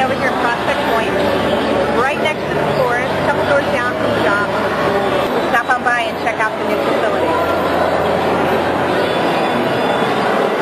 stand over here Prospect Point, right next to the store. a couple doors down from the shop. Stop on by and check out the new